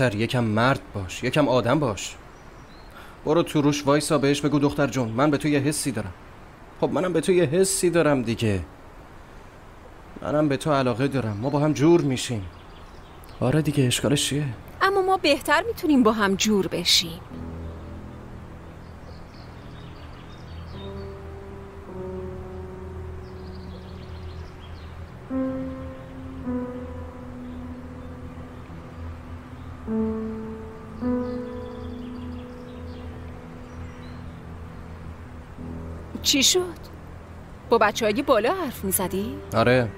پسر یکم مرد باش یکم آدم باش. برو تو روش وایسا بهش بگو دختر جون من به تو یه حسی دارم. خب منم به تو یه حسی دارم دیگه. منم به تو علاقه دارم. ما با هم جور میشیم. آره دیگه اشکالش چیه؟ اما ما بهتر می‌تونیم با هم جور بشیم. چی شد؟ با بچه های بالا حرف می‌زدی؟ آره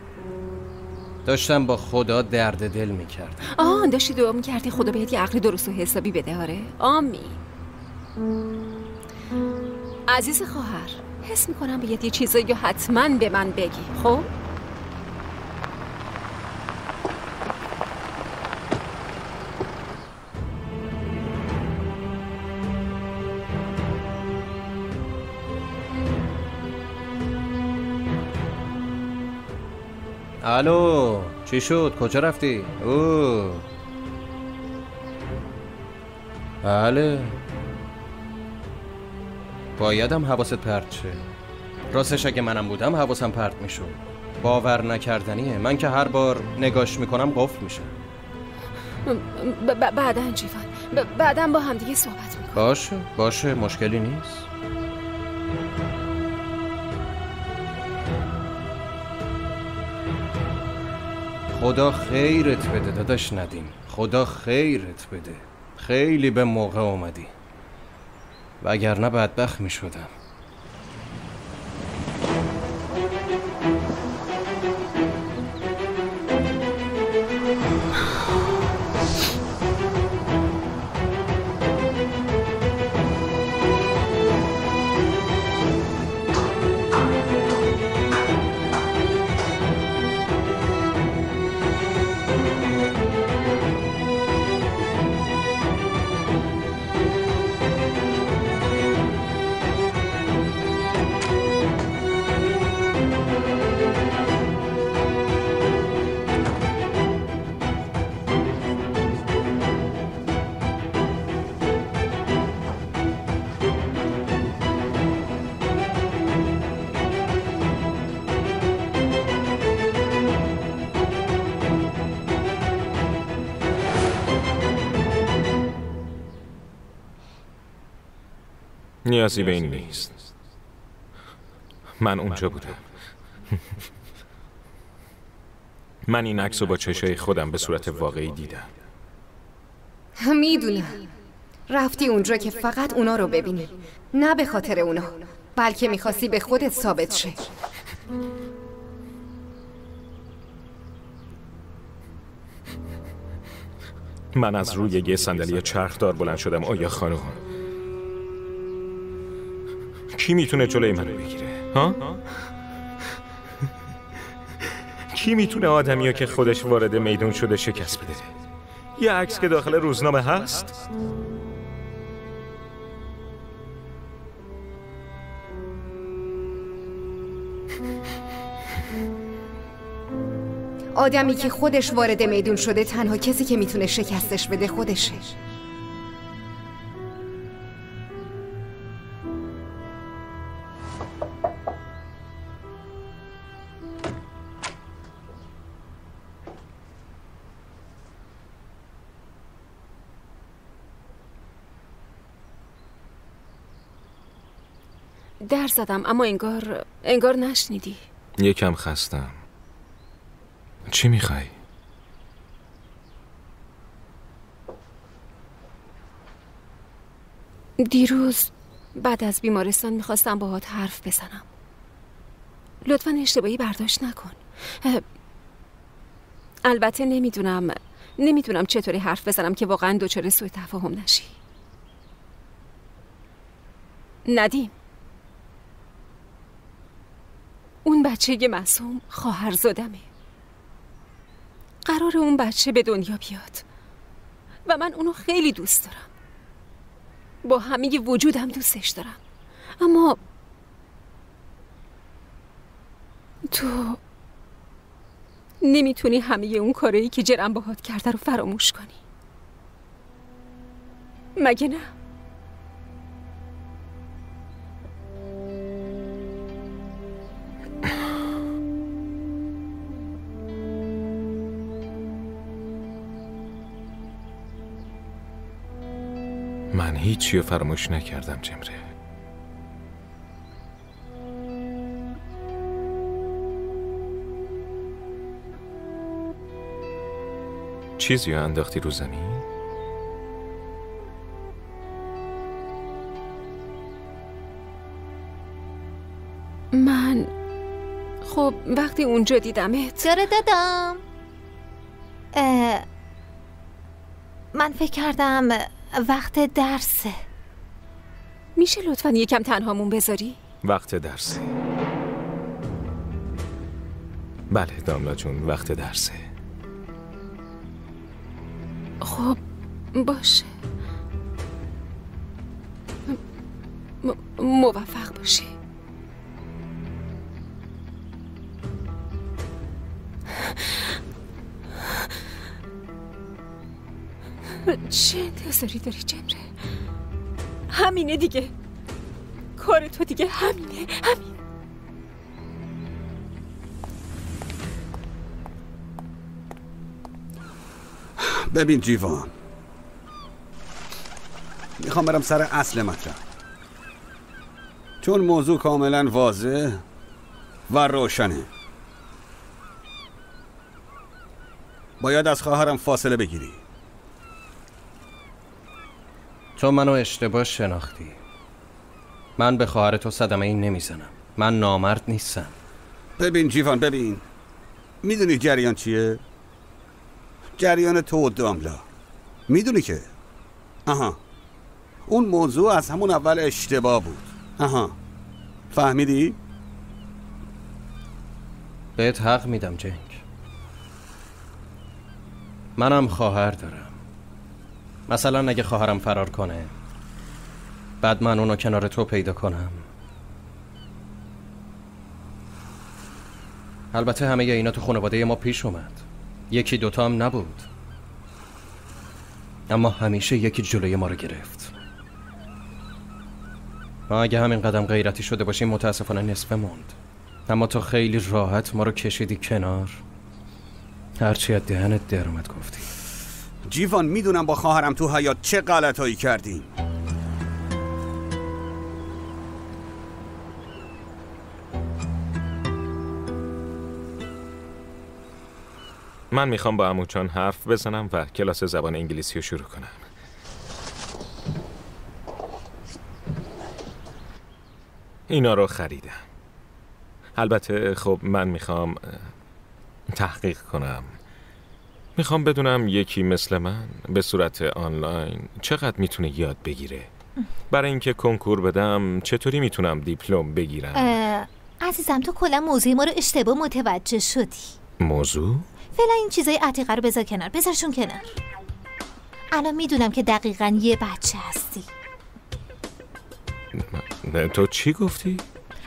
داشتم با خدا درد دل می‌کردم آه داشتی دعا می‌کردی خدا بهت یه عقل درست و حسابی بده آره آمی عزیز خواهر حس می‌کنم باید یه چیزایی حتما به من بگی خب؟ الو چی شد؟ کجا رفتی؟ او. بله. بایدم حواست پرت شه. راستش اگه منم بودم حواسم پرت می‌شد. باور نکردنیه. من که هر بار نگاش می‌کنم قفل میشه. بعدا جیوان. بعدا با هم دیگه صحبت می‌کنم. باشه باشه. مشکلی نیست. خدا خیرت بده داداش ندیم. خدا خیرت بده. خیلی به موقع اومدی. وگرنه بدبخت می شدم نیازی به این نیست. من اونجا بودم. من این عکس رو با چشای خودم به صورت واقعی دیدم. می‌دونم. رفتی اونجا که فقط اونا رو ببینی. نه به خاطر اونا بلکه می‌خواستی به خودت ثابت شه من از روی یه صندلی چرخدار بلند شدم. آیا خانم؟ کی می‌تونه جلوی منو بگیره؟ ها؟ کی می‌تونه آدمی که خودش وارد میدون شده شکست بده؟ یه عکس که داخل روزنامه هست؟ آدمی که خودش وارد میدون شده تنها کسی که می‌تونه شکستش بده خودشه. در زدم اما انگار انگار نشنیدی. یکم خستم. چی می‌خوای؟ دیروز بعد از بیمارستان می‌خواستم باهات حرف بزنم. لطفا اشتباهی برداشت نکن. البته نمی‌دونم نمی‌دونم چطوری حرف بزنم که واقعا دوچاره سوء تفاهم نشی. ندیم. اون بچه معصوم خواهر زدمه قرار اون بچه به دنیا بیاد. و من اونو خیلی دوست دارم. با همه وجودم دوستش دارم. اما تو نمی‌تونی همه اون کارایی که جرم باهات کرده رو فراموش کنی. مگه نه؟ هیچی رو فراموش نکردم جمره چیزی رو انداختی رو زمین؟ من خب وقتی اونجا دیدمت جاره دادم اه، من فکر کردم وقت درسه. میشه لطفا یکم تنهامون بذاری؟ وقت درسه. بله داملا جون وقت درسه. خب باشه. م- موفق باشی. چه انتظاری داری جمره همینه دیگه. کار تو دیگه همینه همین. ببین جیوان. می‌خوام برم سر اصل مطلب. چون موضوع کاملا واضح و روشنه. باید از خواهرم فاصله بگیری. تو منو اشتباه شناختی. من به خواهر تو صدمه این نمی‌زنم. من نامرد نیستم. ببین جیوان ببین. می‌دونی جریان چیه؟ جریان تو و داملا. می‌دونی که؟ آها. اون موضوع از همون اول اشتباه بود. آها. فهمیدی؟ بهت حق میدم جنگ. منم خواهر دارم. مثلا اگه خواهرم فرار کنه بعد من اونو کنار تو پیدا کنم. البته همه اینا تو خانواده ما پیش اومد. یکی دوتا هم نبود. اما همیشه یکی جلوی ما رو گرفت. ما اگه همین قدم غیرتی شده باشیم متاسفانه نصفه موند. اما تو خیلی راحت ما رو کشیدی کنار. هرچی از دهنت در اومد گفتی. جیوان می‌دونم با خواهرم تو حیات چه غلطایی کردیم. من می‌خوام با اموچان حرف بزنم و کلاس زبان انگلیسی رو شروع کنم. اینا رو خریدم. البته خب من می‌خوام تحقیق کنم. می‌خوام بدونم یکی مثل من به صورت آنلاین چقدر می‌تونه یاد بگیره؟ برای اینکه کنکور بدم چطوری می‌تونم دیپلم بگیرم؟ عزیزم تو کلا موضوع ما رو اشتباه متوجه شدی. موضوع؟ فعلا این چیزای عتیقه رو بذار کنار. بذارشون کنار. الان می‌دونم که دقیقا یه بچه هستی. نه، تو چی گفتی؟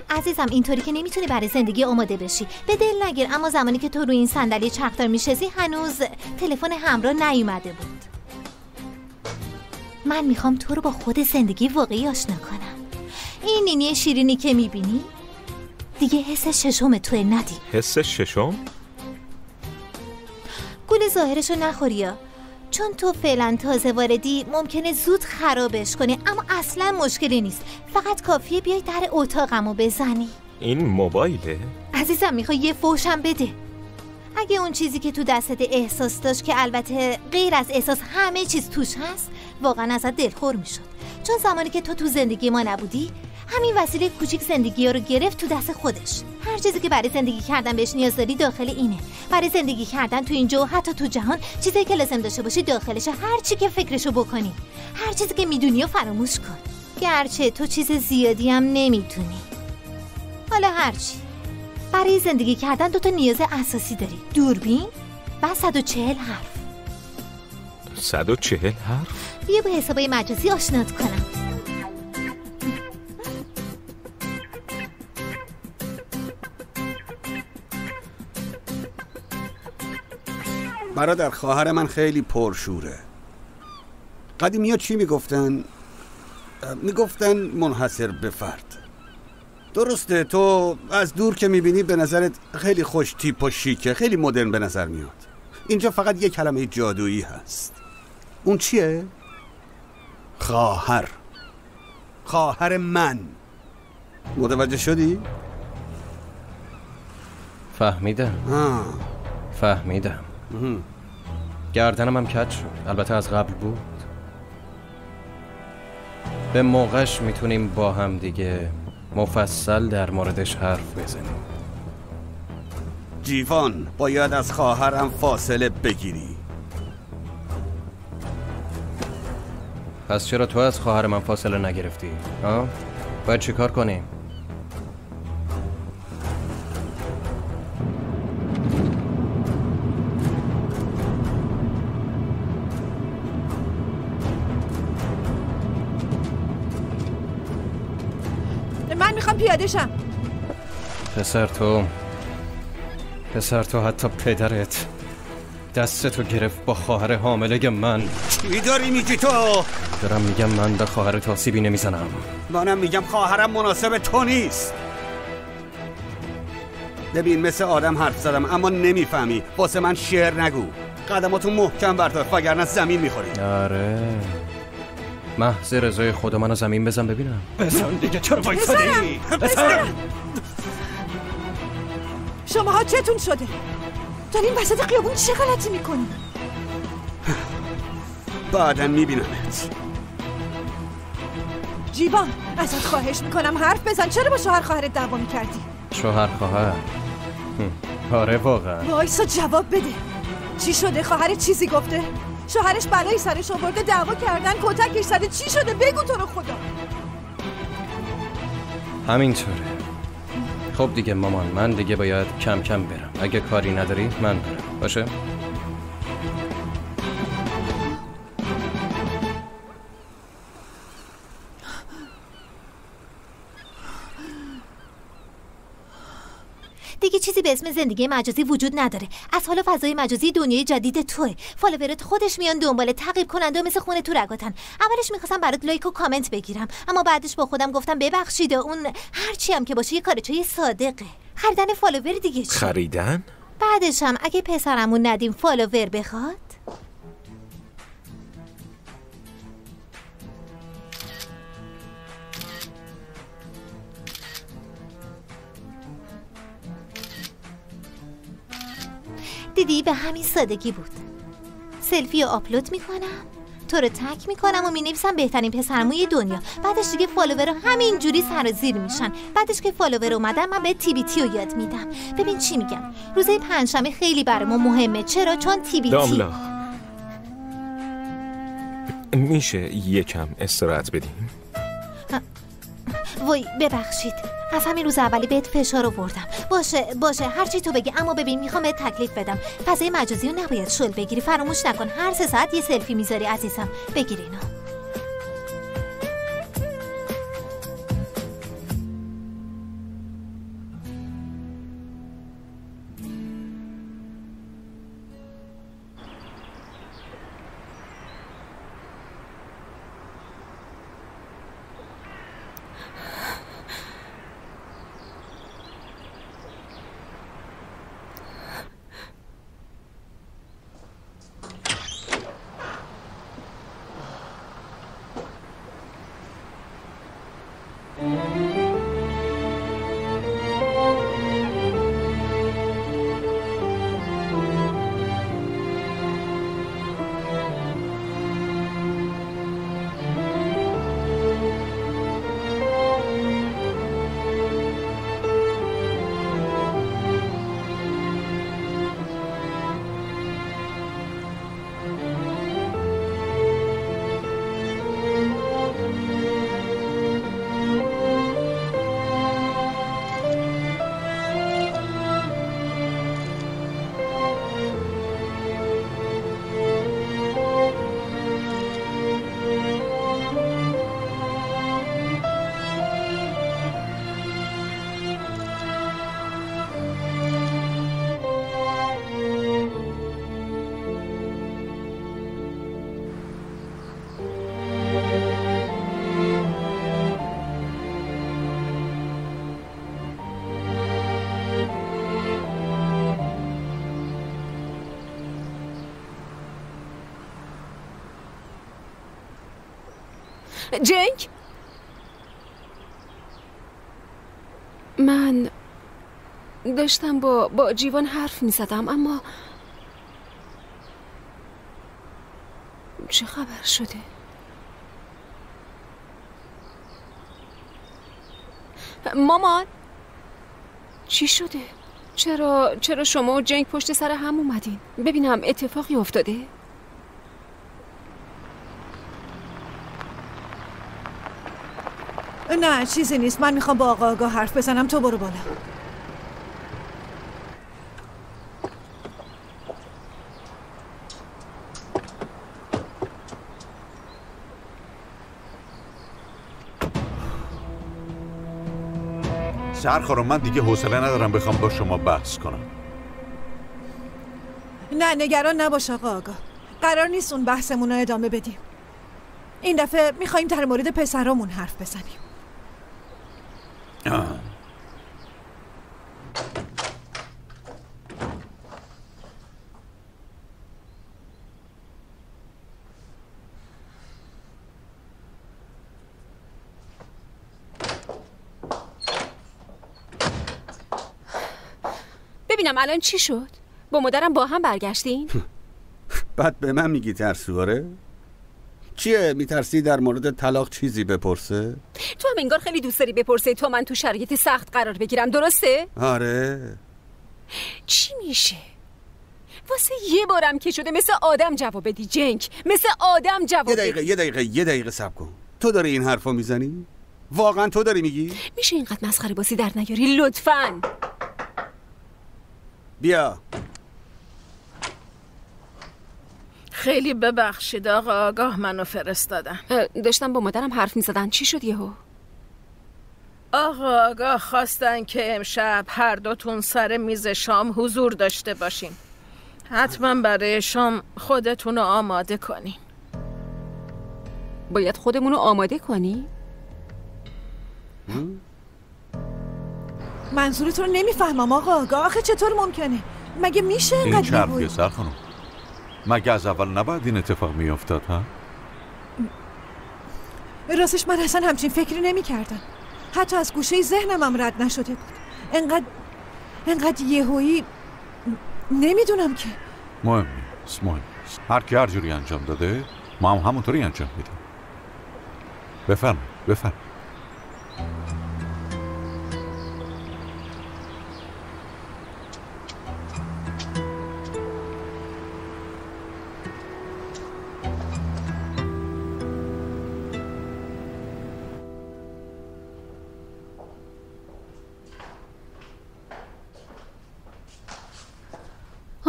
عزیزم اینطوری که نمی‌تونی برای زندگی آماده بشی. به دل نگیر. اما زمانی که تو روی این صندلی چرخدار میشستی هنوز تلفن همراه نیومده بود. من می‌خوام تو رو با خود زندگی واقعی آشنا کنم. این نینی شیرینی که می‌بینی دیگه حس ششم توی ندی حس ششم؟ گول ظاهرشو نخوری یا. چون تو فعلا تازه واردی ممکنه زود خرابش کنی اما اصلا مشکلی نیست. فقط کافیه بیای در اتاقمو بزنی. این موبایله؟ عزیزم می‌خوای یه فوشم بده. اگه اون چیزی که تو دستت احساس داشت که البته غیر از احساس همه چیز توش هست واقعا ازت دلخور می‌شد. چون زمانی که تو تو زندگی ما نبودی همین وسیله کوچیک زندگی ها رو گرفت تو دست خودش. هر چیزی که برای زندگی کردن بهش نیاز داری داخل اینه. برای زندگی کردن تو اینجا و حتی تو جهان چیزی که لازم داشته باشی داخلشه هر چی که فکرشو بکنی. هر چیزی که می‌دونی و فراموش کن. گرچه تو چیز زیادی هم نمی‌تونی. حالا هرچی برای زندگی کردن دو تا نیاز اساسی داری. دوربین و 140 حرف. 140 حرف؟ بیا با حسابای مجازی آشنات کنم. برادر خواهر من خیلی پرشوره قدیمی ها چی می‌گفتن؟ می‌گفتن منحصر به فرد درسته تو از دور که می‌بینی به نظرت خیلی خوش تیپ و شیکه خیلی مدرن به نظر میاد اینجا فقط یه کلمه جادویی هست اون چیه؟ خواهر خواهر من متوجه شدی؟ فهمیدم آه. فهمیدم گردنم هم کج شد البته از قبل بود به موقعش می‌تونیم با هم دیگه مفصل در موردش حرف بزنیم جیوان باید از خواهرم فاصله بگیری پس چرا تو از خواهر من فاصله نگرفتی؟ ها؟ باید چیکار کنیم؟ می‌خوام پیاده شم پسر تو. پسر تو حتی پدرت. دستتو گرفت با خواهر حامله من. چی داری میگی تو؟ دارم میگم من به خواهر آسیبی نمی‌زنم. منم میگم خواهرم مناسب تو نیست. ببین مثل آدم حرف زدم اما نمی‌فهمی. واسه من شعر نگو. قدماتو محکم بردار وگرنه زمین می‌خوری. آره. محض رضای خدا منو زمین بزن ببینم. بزن دیگه چرا وایسادی؟ بزن شماها چتون شده. دارین وسط قیابون چه غلطی می‌کنی بعدا میبینمت. جیوان ازت خواهش می‌کنم حرف بزن. چرا با شوهر خواهرت دعوا می‌کردی؟ شوهر خواهر. آره واقعا. وایسا جواب بده. چی شده؟ خواهر چیزی گفته؟ شوهرش بلایی سرش آورده دعوا کردن کتکش زده. چی شده؟ بگو تو رو خدا. همینطوره. خب دیگه مامان من دیگه باید کم کم برم. اگه کاری نداری من برم. باشه؟ به اسم زندگی مجازی وجود نداره. از حالا فضای مجازی دنیای جدید توه. follower ت خودش میان دنبال تعقیب کننده مثل خون تو رگاتن اولش می‌خواستم برات like و کامنت بگیرم. اما بعدش با خودم گفتم ببخشید اون هرچی هم که باشه یه کارچای صادقه. خریدن فالوور دیگه چی؟ خریدن؟ بعدش هم اگه پسرمون ندیم فالوور بخواد؟ دیدی به همین سادگی بود. سلفی رو آپلود می‌کنم تو رو تک می‌کنم و می‌نویسم بهترین پسرموی دنیا. بعدش دیگه فالوور همین جوری سر زیر میشن. بعدش که فالوور اومدن من به تی بی تی رو یاد میدم. ببین چی میگم. روزه پنجشنبه خیلی برای ما مهمه. چرا؟ چون تی بی تی میشه یکم استراحت بدیم؟ وای ببخشید. از همین روز اولی بهت فشار آوردم. باشه باشه. هرچی تو بگی اما ببین می‌خوام بهت تکلیف بدم. فضای مجازی رو نباید شل بگیری. فراموش نکن. هر سه ساعت یه سلفی می‌ذاری عزیزم. بگیر اینو. جنگ من داشتم با, با جیوان حرف می زدم اما چه خبر شده؟ مامان چی شده؟ چرا چرا شما و جنگ پشت سر هم اومدین؟ ببینم اتفاقی افتاده؟ نه چیزی نیست. من می‌خوام با آقا آقا حرف بزنم. تو برو بالا. سرخورم من دیگه حوصله ندارم بخوام با شما بحث کنم. نه نگران نباش آقا آقا. قرار نیست اون بحثمون رو ادامه بدیم. این دفعه می‌خوایم در مورد پسرامون حرف بزنیم. ببینم الان چی شد؟ با مادرم با هم برگشتین؟ بعد به من میگی ترسواره؟ چیه میترسی در مورد طلاق چیزی بپرسه؟ تو هم انگار خیلی دوست داری بپرسه تا من تو شرایط سخت قرار بگیرم درسته؟ آره چی میشه؟ واسه یه بارم که شده مثل آدم جواب بدی جنگ مثل آدم جواب یه دقیقه یه دقیقه یه دقیقه سب کن تو داری این حرفو می‌زنی؟ واقعا تو داری میگی؟ میشه اینقدر مسخره باسی در نیاری لطفاً بیا خیلی ببخشید آقا. آگاه منو فرستادن. داشتم با مادرم حرف می‌زدن. چی شد یهو؟ آقا آگاه خواستن که امشب هر دوتون سر میز شام حضور داشته باشین. حتما برای شام خودتون رو آماده کنین. باید خودمون رو آماده کنی؟ منظورتون رو نمی‌فهمم آقا. آقا آخه چطور ممکنه؟ مگه میشه این اینقدر چه بی‌بویی؟ حرفیه سرخانم مگه از اول نباید این اتفاق میافتاد ها؟ راستش من اصلا همچین فکری نمی کردم حتی از گوشه ذهنم هم رد نشده بود. انقدر انقدر یهویی نمی‌دونم که. مهم نیست مهم نیست. هر کی هر جوری انجام داده ما هم همونطوری انجام میدیم. بفرم بفرم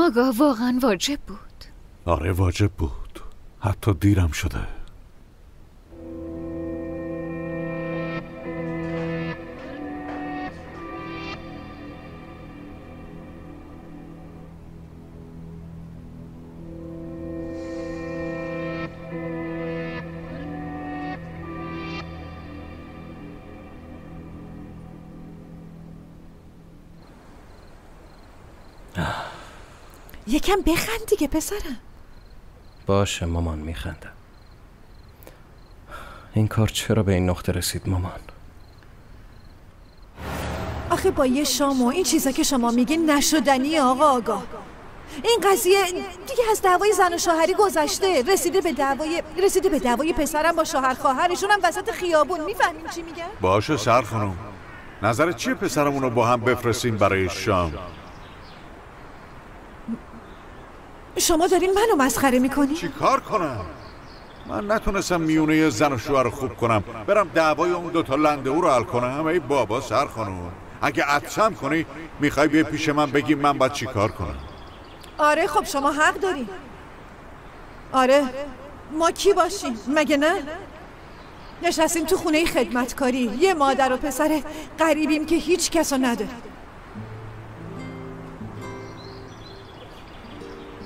آقا واقعا واجب بود. آره واجب بود. حتی دیرم شده. یکم بخند دیگه پسرم. باشه مامان میخندم. این کار چرا به این نقطه رسید مامان؟ آخه با یه شام و این چیزا که شما میگین نشدنی آقا آقا. این قضیه دیگه از دعوای زن و شوهری گذشته. رسیده به دعوای رسیده به دعوای پسرم با شوهر خواهرشون هم وسط خیابون. می‌فهمین چی میگم باشه سرخانم نظر چیه پسرمون رو با هم بفرستین برای شام؟ شما دارین منو مسخره می‌کنی؟ چی کار کنم؟ من نتونستم میونه یه زن و شوهر رو خوب کنم. برم دعوای اون دوتا لنده او رو حل کنم. ای بابا سر خانم. اگه عطسم کنی می‌خوای بیا پیش من بگی من باید چی کار کنم؟ آره خب شما حق دارین آره ما کی باشیم؟ مگه نه؟ نشستیم تو خونه خدمتکاری. یه مادر و پسر غریبیم که هیچ کسو نداره.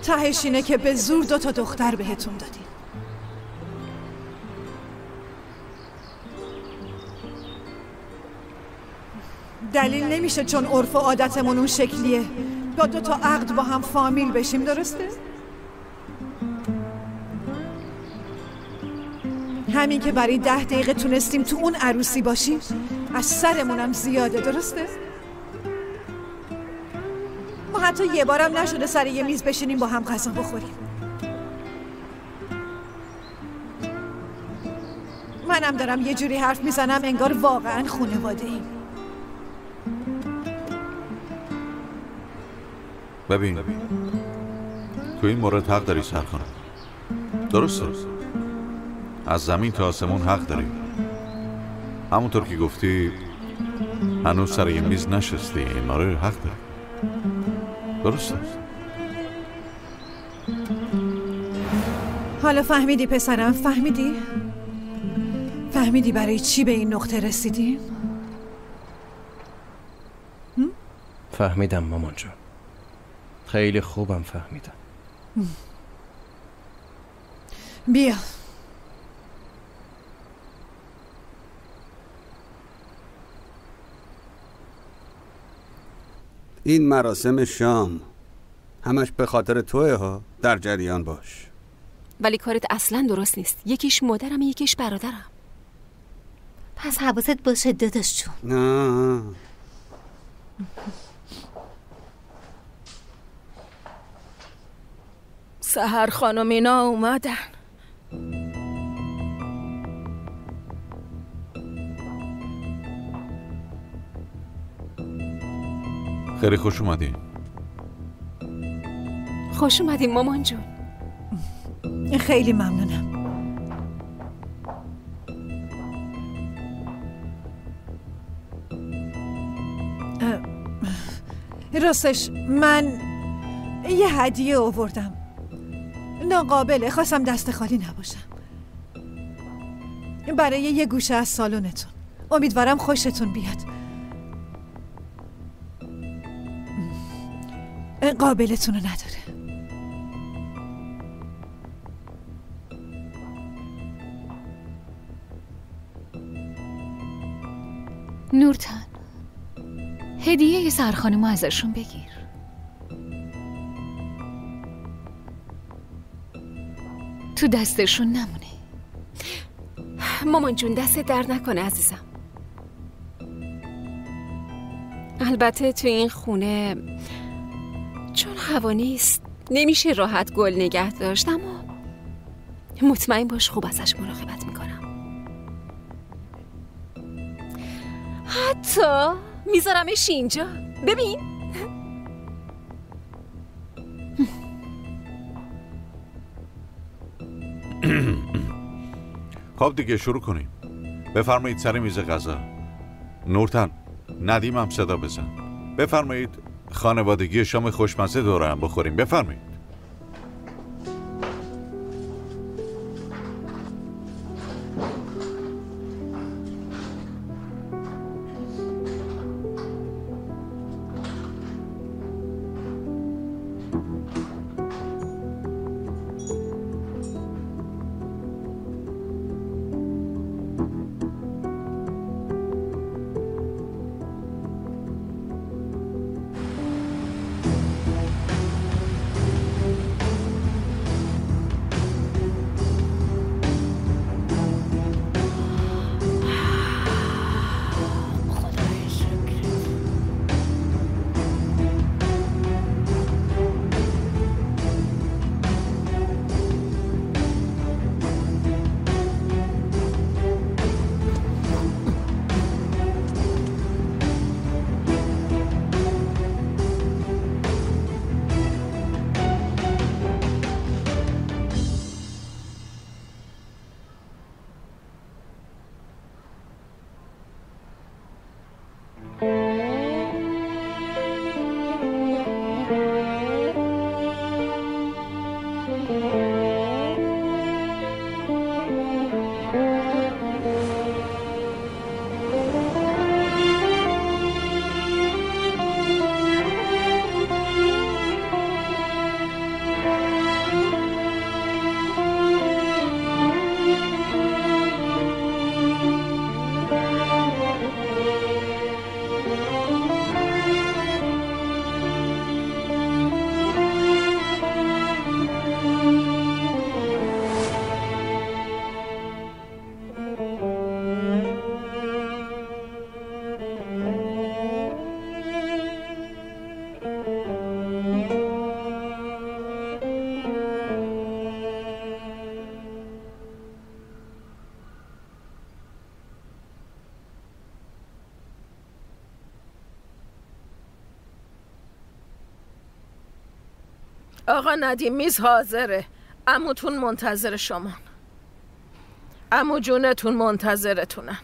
تهش اینه که به زور دو تا دختر بهتون دادیم دلیل نمیشه چون عرف و عادتمون اون شکلیه با دو تا عقد با هم فامیل بشیم درسته؟ همین که برای ده دقیقه تونستیم تو اون عروسی باشیم از سرمونم زیاده درسته؟ حتی یه بارم نشده سر یه میز بشینیم با هم غذا بخوریم. منم دارم یه جوری حرف می‌زنم انگار واقعا خونواده ایم ببین تو این مورد حق داری سر کنم. درسته از زمین تا آسمون حق داری. همونطور که گفتی هنوز سر یه میز نشستی. این حق داری. درسته. حالا فهمیدی پسرم؟ فهمیدی؟ فهمیدی برای چی به این نقطه رسیدیم؟ فهمیدم مامان جان. خیلی خوبم فهمیدم. بیا. این مراسم شام. همش به خاطر توه ها در جریان باش. ولی کارت اصلا درست نیست. یکیش مادرم یکیش برادرم. پس حواست باشه داداش جون. نه. سهر خانم اینا اومدن. خیلی خوش اومدی. خوش اومدیم مامان جون. خیلی ممنونم. راستش من یه هدیه آوردم. ناقابله خواستم دست خالی نباشم. برای یه گوشه از سالنتون. امیدوارم خوشتون بیاد. قابلتون رو نداره. نورتن هدیه سرخانمو ازشون بگیر. تو دستشون نمونه. مامان جون دست در نکنه عزیزم. البته تو این خونه هوا نیست. نمیشه راحت گل نگه داشت اما مطمئن باش خوب ازش مراقبت می‌کنم. حتی میذارمش اینجا. ببین. خب دیگه شروع کنیم. بفرمایید سر میز غذا. نورتن ندیم هم صدا بزن. بفرمایید خانوادگی شام خوشمزه دوره هم بخوریم. بفرمایید. ندیم میز حاضره. اموتون منتظر شما. امو جونتون منتظرتونن.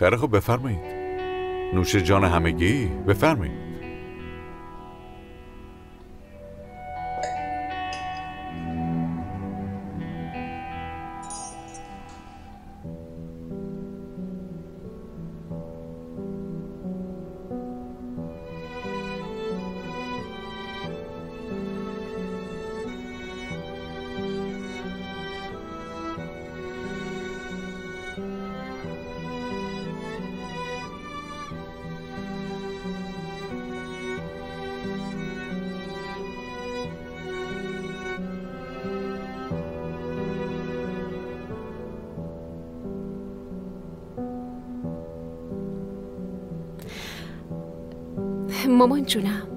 خیلی خوب بفرمایید. نوش جان همگی بفرمایید. مامان جونم.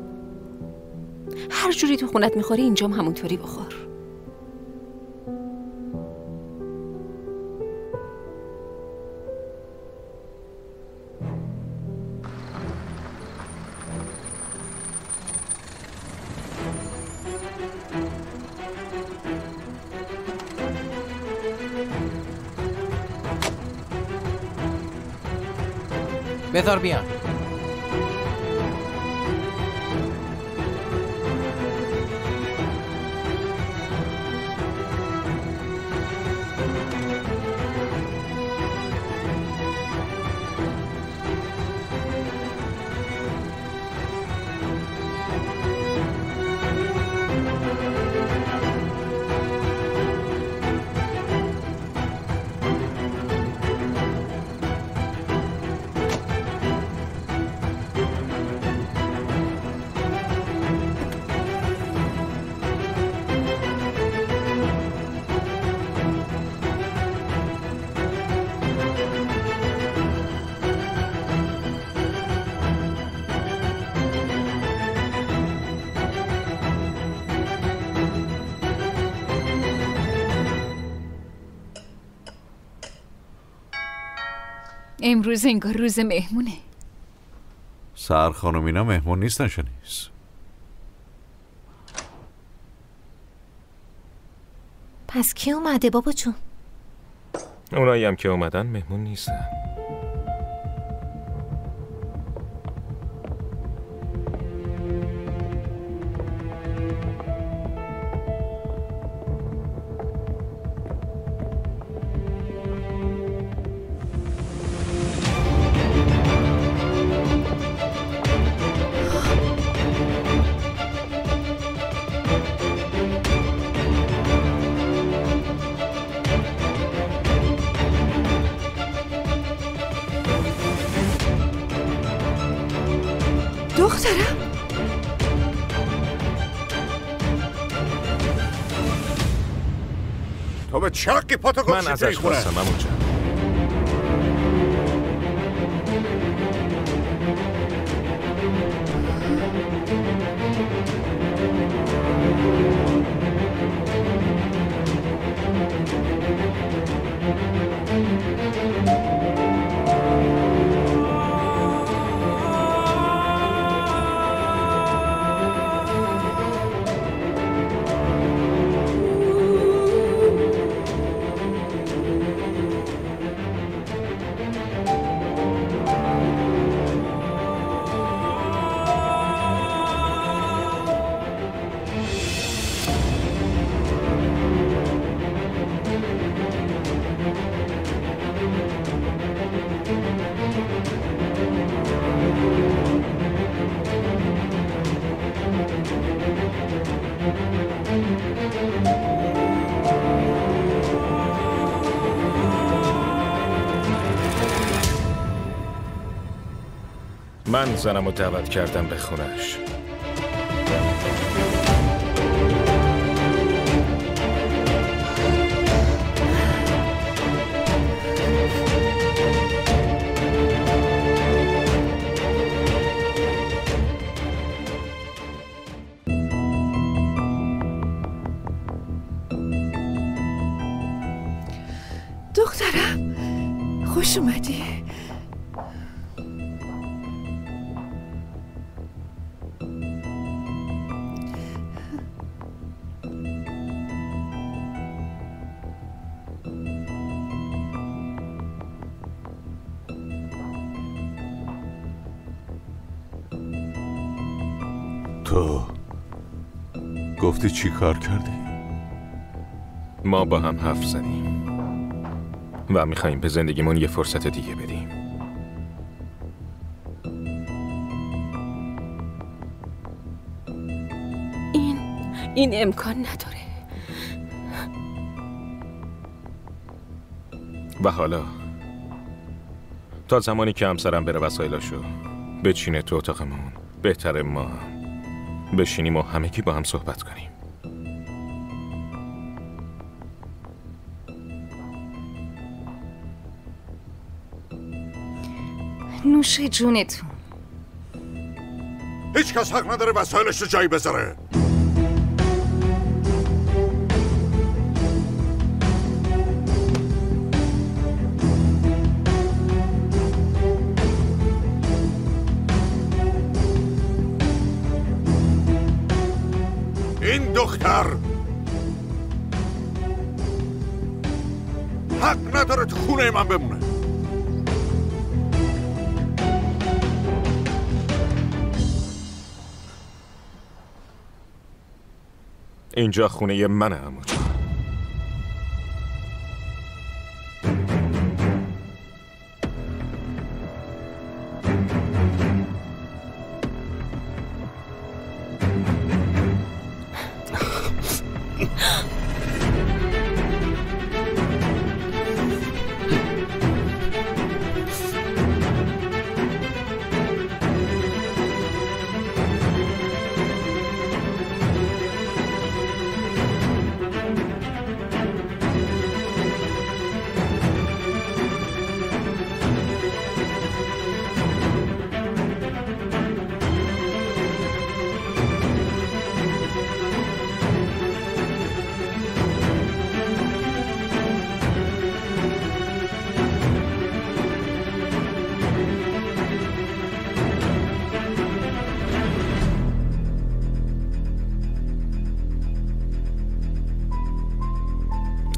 هر جوری تو خونت می‌خوری اینجام همونطوری بخور. بذار بیان امروز انگار روز مهمونه. سر خانم اینا مهمون نیستن شنیز پس کی اومده بابا جون؟ اونایی هم که اومدن مهمون نیستن. به چرقی پاتو من ازش خواستم اونجا Thank من زنم رو دعوت کردم به خونش تو گفتی چی کار کردی؟ ما با هم حرف زدیم و میخواییم به زندگیمون یه فرصت دیگه بدیم این این امکان نداره و حالا تا زمانی که همسرم بره وسایلاشو بچینه تو اتاقمون بهتره ما بشینیم و همگی با هم صحبت کنیم. نوش جونتون. هیچ کس حق نداره وسایلش رو جایی بذاره. حق نداره تو خونه من بمونه. اینجا خونه منه امو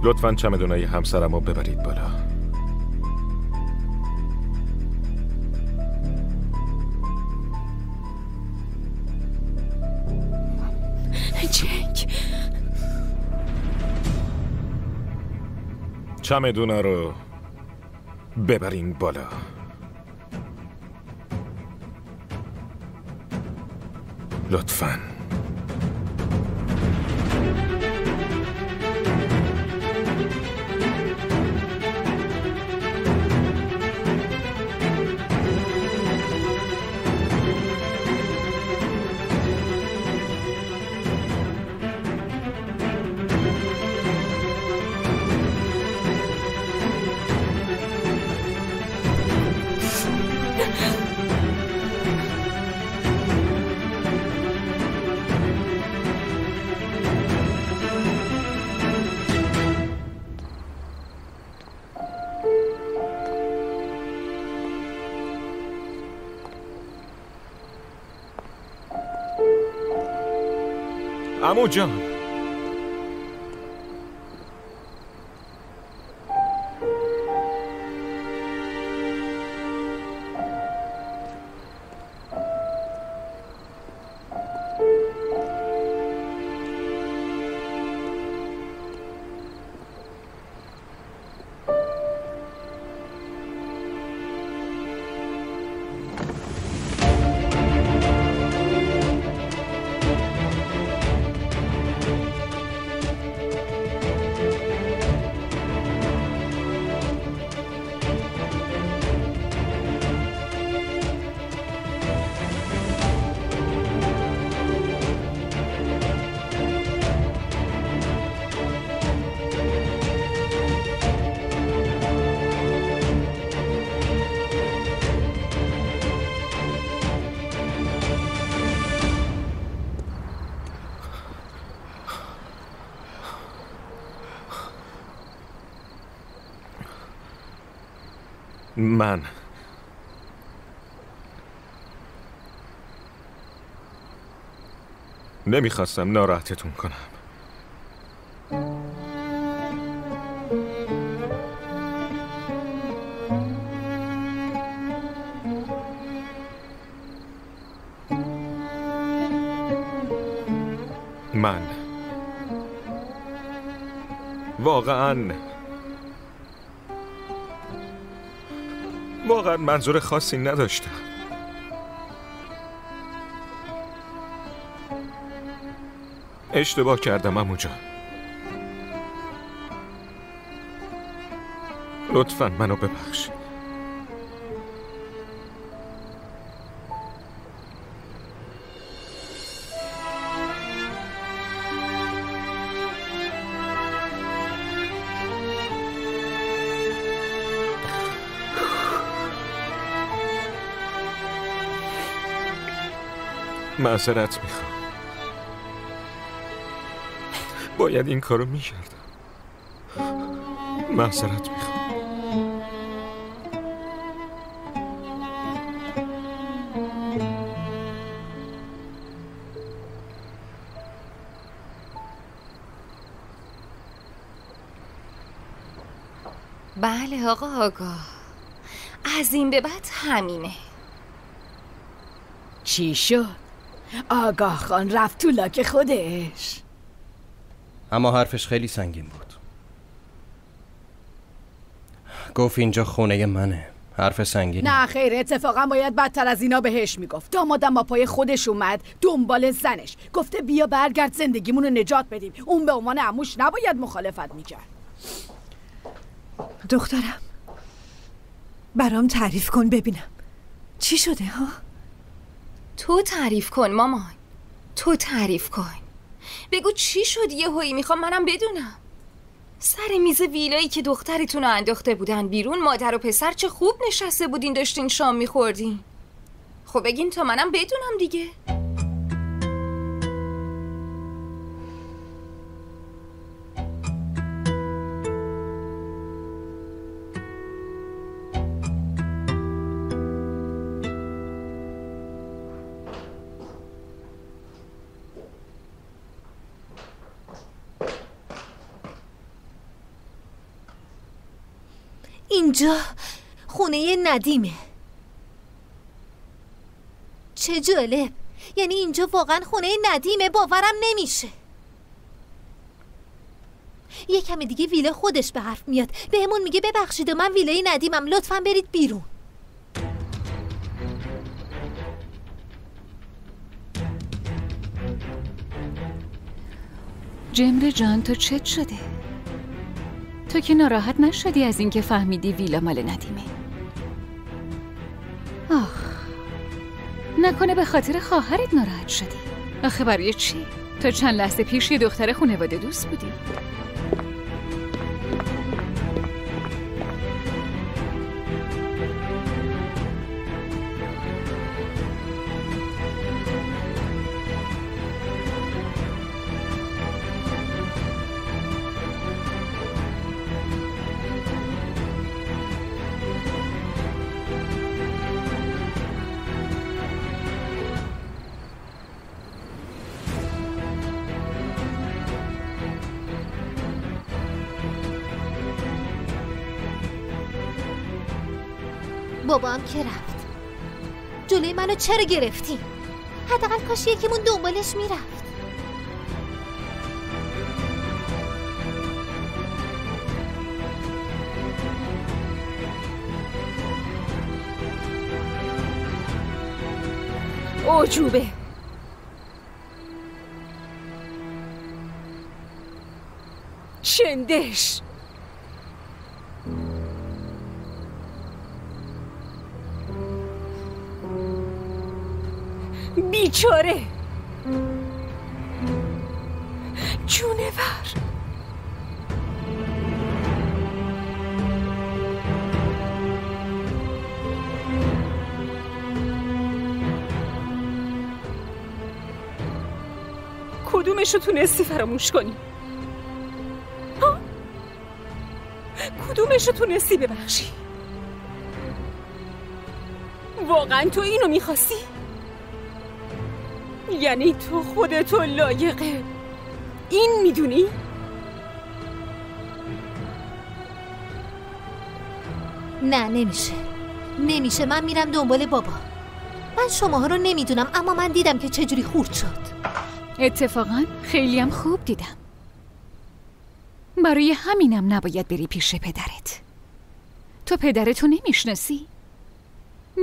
لطفا چمدونای همسرم رو ببرید بالا. جنگ چمدونا رو ببرین بالا. لطفاً. امو جان من. نمی‌خواستم ناراحتتون کنم. من. واقعا واقعا منظور خاصی نداشتم. اشتباه کردم امو جان. لطفا منو ببخش معذرت می‌خوام. باید این کارو می‌کردم. معذرت می‌خوام. بله آقا آگاه از این به بعد همینه. چی شد؟ آگاه خان رفت تو لاک خودش. اما حرفش خیلی سنگین بود. گفت اینجا خونه منه. حرف سنگینه نه خیر اتفاقا باید بدتر از اینا بهش می‌گفت. دامادم با پای خودش اومد دنبال زنش. گفته بیا برگرد زندگیمون رو نجات بدیم. اون به عنوان عموش نباید مخالفت می‌کرد. دخترم برام تعریف کن ببینم. چی شده ها؟ تو تعریف کن مامان. تو تعریف کن. بگو چی شد یه هایی می‌خوام منم بدونم. سر میز ویلایی که دخترتون رو انداخته بودن بیرون مادر و پسر چه خوب نشسته بودین داشتین شام میخوردین. خب بگین تا منم بدونم دیگه. اینجا خونه ندیمه. چه جالب. یعنی اینجا واقعا خونه ندیمه باورم نمیشه. یه کمی دیگه ویله خودش به حرف میاد. بهمون میگه ببخشید من ویله ندیمم. لطفا برید بیرون. جمره جان تو چت شده؟ تو که ناراحت نشدی از اینکه فهمیدی ویلا مال ندیمه. آخ نکنه به خاطر خواهرت ناراحت شدی. آخه برای چی؟ تو چند لحظه پیش یه دختر خانواده دوست بودی. منو چرا گرفتی؟ حداقل کاش یکیمون دنبالش می‌رفت. اوجوبه. شندش بیچاره جونور کدومشو تونستی فراموش کنی؟ ها؟ کدومشو تونستی ببخشی؟ واقعا تو اینو می‌خواستی؟ یعنی تو خودتو لایقه. این می‌دونی؟ نه نمیشه. نمیشه. من میرم دنبال بابا. من شماها رو نمی‌دونم اما من دیدم که چجوری خورد شد. اتفاقا خیلی هم خوب دیدم. برای همینم نباید بری پیش پدرت. تو پدرتو نمی‌شناسی؟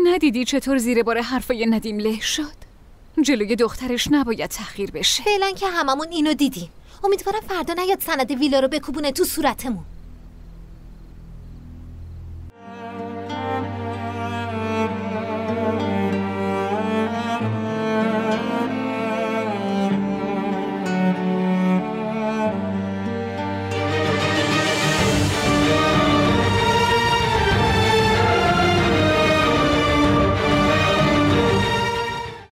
ندیدی چطور زیر بار حرفای ندیم له شد؟ جلوی دخترش نباید تخیر بشه. فعلا که هممون اینو دیدیم. امیدوارم فردا نیاد سند ویلا رو بکوبونه تو صورتمون.